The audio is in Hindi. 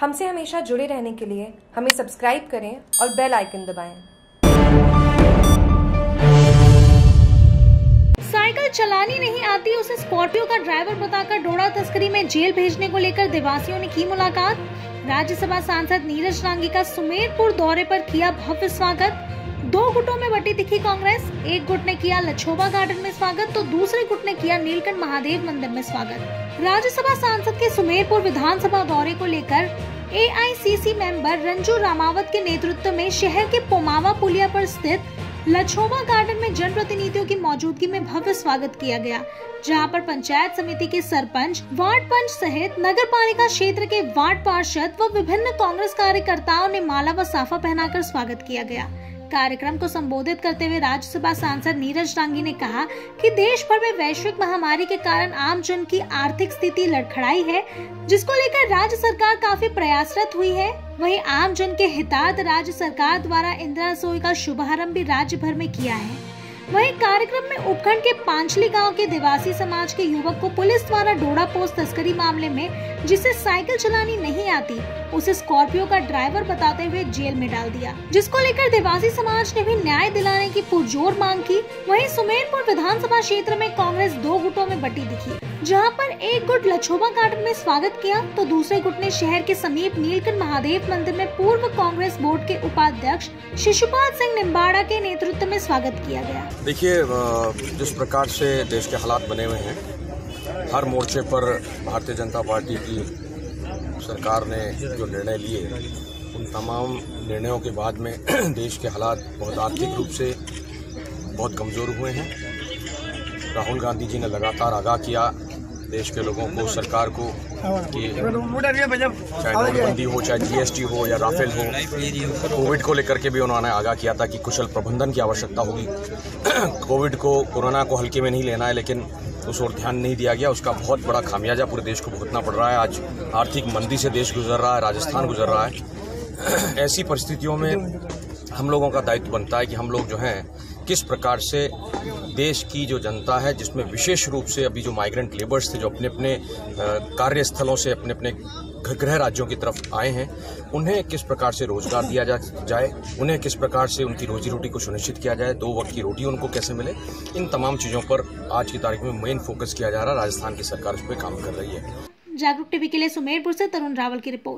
हमसे हमेशा जुड़े रहने के लिए हमें सब्सक्राइब करें और बेल आइकन दबाएँ। साइकिल चलानी नहीं आती, उसे स्कॉर्पियो का ड्राइवर बताकर डोड़ा तस्करी में जेल भेजने को लेकर देवासियों ने की मुलाकात राज्यसभा सांसद नीरज रांगी का सुमेरपुर दौरे पर किया भव्य स्वागत दो गुटों में बटी दिखी कांग्रेस। एक गुट ने किया लछोबा गार्डन में स्वागत तो दूसरे गुट ने किया नीलकंठ महादेव मंदिर में स्वागत। राज्यसभा सांसद के सुमेरपुर विधानसभा दौरे को लेकर एआईसीसी मेंबर रंजू रामावत के नेतृत्व में शहर के पोमावा पुलिया पर स्थित लछोबा गार्डन में जनप्रतिनिधियों की मौजूदगी में भव्य स्वागत किया गया, जहाँ पर पंचायत समिति के सरपंच, वार्ड पंच सहित नगर पालिका क्षेत्र के वार्ड पार्षद व विभिन्न कांग्रेस कार्यकर्ताओं ने माला व साफा पहनाकर स्वागत किया गया। कार्यक्रम को संबोधित करते हुए राज्यसभा सांसद नीरज रांगी ने कहा कि देश भर में वैश्विक महामारी के कारण आम जन की आर्थिक स्थिति लड़खड़ाई है, जिसको लेकर राज्य सरकार काफ़ी प्रयासरत हुई है। वहीं आम जन के हितार्थ राज्य सरकार द्वारा इंदिरा रसोई का शुभारंभ भी राज्य भर में किया है। वहीं कार्यक्रम में उपखंड के पांचली गाँव के देवासी समाज के युवक को पुलिस द्वारा डोडा पोस्ट तस्करी मामले में जिसे साइकिल चलानी नहीं आती, उसे स्कॉर्पियो का ड्राइवर बताते हुए जेल में डाल दिया। जिसको लेकर देवासी समाज ने भी न्याय दिलाने की पुरजोर मांग की, वहीं सुमेरपुर विधानसभा क्षेत्र में कांग्रेस दो गुटों में बटी दिखी। जहाँ पर एक गुट लछोबा गार्डन में स्वागत किया तो दूसरे गुट ने शहर के समीप नीलकंठ महादेव मंदिर में पूर्व कांग्रेस बोर्ड के उपाध्यक्ष शिशुपाल सिंह निम्बाड़ा के नेतृत्व में स्वागत किया गया। देखिए जिस प्रकार से देश के हालात बने हुए हैं, हर मोर्चे पर भारतीय जनता पार्टी की सरकार ने जो निर्णय लिए, उन तमाम निर्णयों के बाद में देश के हालात बहुत आर्थिक रूप से बहुत कमज़ोर हुए हैं। राहुल गांधी जी ने लगातार आगाह किया देश के लोगों को, सरकार को, कि चाहे नोटबंदी हो चाहे जीएसटी हो या राफेल हो, कोविड को लेकर के भी उन्होंने आगाह किया था कि कुशल प्रबंधन की आवश्यकता होगी। कोविड को, कोरोना को हल्के में नहीं लेना है, लेकिन उस ओर ध्यान नहीं दिया गया। उसका बहुत बड़ा खामियाजा पूरे देश को भुगतना पड़ रहा है। आज आर्थिक मंदी से देश गुजर रहा है, राजस्थान गुजर रहा है। ऐसी परिस्थितियों में हम लोगों का दायित्व बनता है कि हम लोग जो हैं किस प्रकार से देश की जो जनता है, जिसमें विशेष रूप से अभी जो माइग्रेंट लेबर्स थे, जो अपने अपने कार्यस्थलों से अपने अपने गृह राज्यों की तरफ़ आए हैं, उन्हें किस प्रकार से रोज़गार दिया जा, जाए, उन्हें किस प्रकार से उनकी रोजी रोटी को सुनिश्चित किया जाए, दो वक्त की रोटी उनको कैसे मिले, इन तमाम चीज़ों पर आज की तारीख में मेन फोकस किया जा रहा है, राजस्थान की सरकार उस पर काम कर रही है। जागरूक टीवी के लिए सुमेरपुर से तरुण रावल की रिपोर्ट।